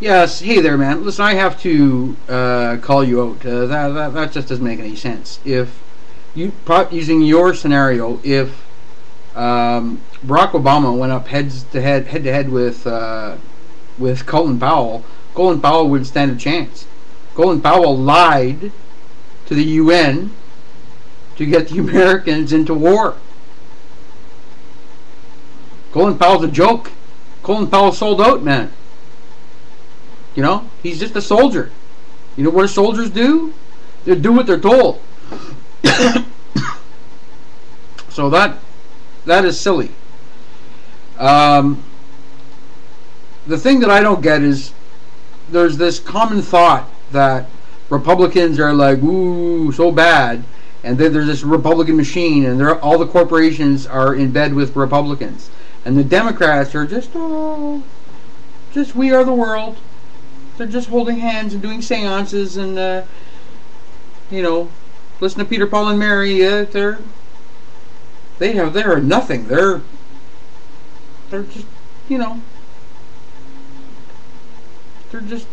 Yes, hey there, man. Listen, I have to uh, call you out. Uh, that, that that just doesn't make any sense. If you using your scenario, if um, Barack Obama went up heads to head, head to head with uh, with Colin Powell, Colin Powell wouldn't stand a chance. Colin Powell lied to the UN to get the Americans into war. Colin Powell's a joke. Colin Powell sold out, man. You know, he's just a soldier. You know what soldiers do? They do what they're told. so that that is silly. Um, the thing that I don't get is there's this common thought that Republicans are like, ooh, so bad, and then there's this Republican machine, and all the corporations are in bed with Republicans, and the Democrats are just, oh, just we are the world. They're just holding hands and doing seances and, uh, you know, listen to Peter, Paul, and Mary. Uh, they're they have they are nothing. They're they're just you know they're just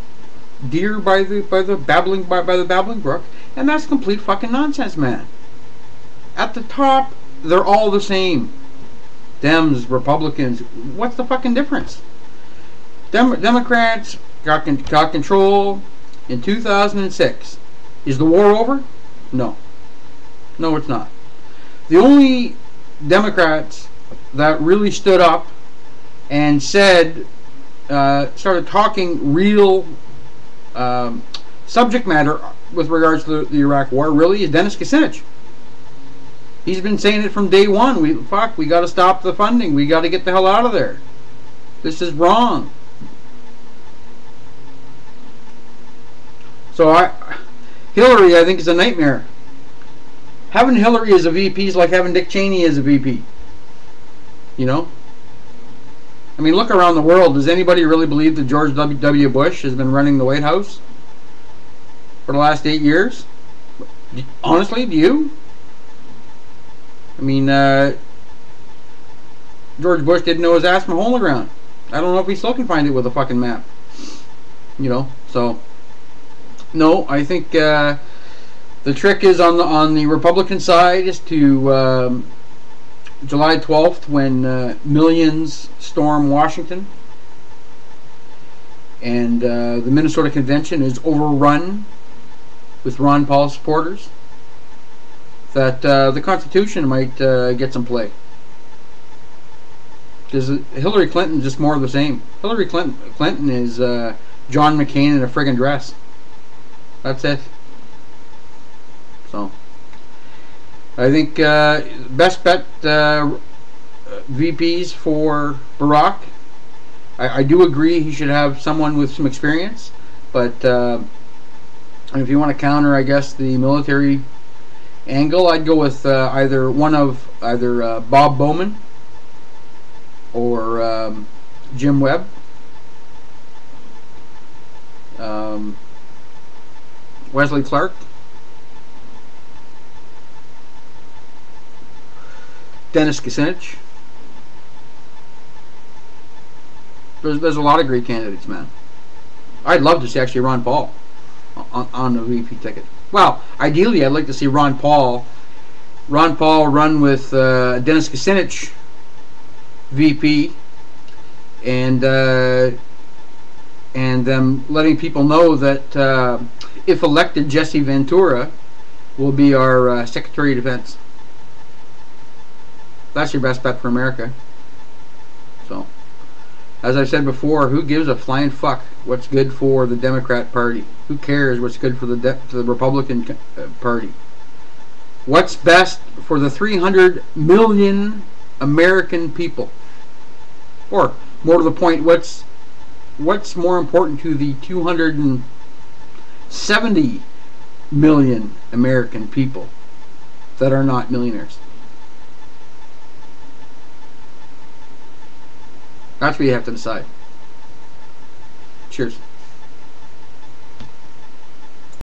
deer by the by the babbling by, by the babbling brook, and that's complete fucking nonsense, man. At the top, they're all the same. Dems, Republicans, what's the fucking difference? Dem- Democrats got, con- got control in 2006. Is the war over? No. No, it's not. The only Democrats that really stood up and said, uh, started talking real um, subject matter with regards to the, the, Iraq War really is Dennis Kucinich. He's been saying it from day one. We fuck, we got to stop the funding. We got to get the hell out of there. This is wrong. So I, Hillary, I think is a nightmare. Having Hillary as a VP is like having Dick Cheney as a VP. You know. I mean, look around the world. Does anybody really believe that George W. Bush has been running the White House for the last eight years? Honestly, do you? I mean, uh, George Bush didn't know his ass from a hole in the ground. I don't know if he still can find it with a fucking map. You know, so no, I think uh, the trick is on the on the Republican side is to um, July 12th when uh, millions storm Washington and uh, the Minnesota Convention is overrun with Ron Paul supporters, that uh, the Constitution might uh, get some play. Because Hillary Clinton just more of the same. Hillary Clinton, Clinton is uh, John McCain in a friggin' dress. That's it. So. I think uh, best bet uh, VPs for Barack. I, I, do agree he should have someone with some experience, but uh, if you want to counter, I guess the military angle, I'd go with uh, either one of either uh, Bob Bowman or um, Jim Webb. Um, Wesley Clark. Dennis Kucinich. There's, there's a lot of great candidates, man. I'd love to see actually Ron Paul on, on the VP ticket. Well, ideally, I'd like to see Ron Paul, Ron Paul run with uh, Dennis Kucinich, VP, and uh, and them letting people know that uh, if elected, Jesse Ventura will be our uh, Secretary of Defense. That's your best bet for America. So, as I've said before, who gives a flying fuck what's good for the Democrat Party? Who cares what's good for the De- the Republican uh, Party? What's best for the 300 million American people? Or, more to the point, what's what's more important to the 270 million American people that are not millionaires? That's what you have to decide. Cheers.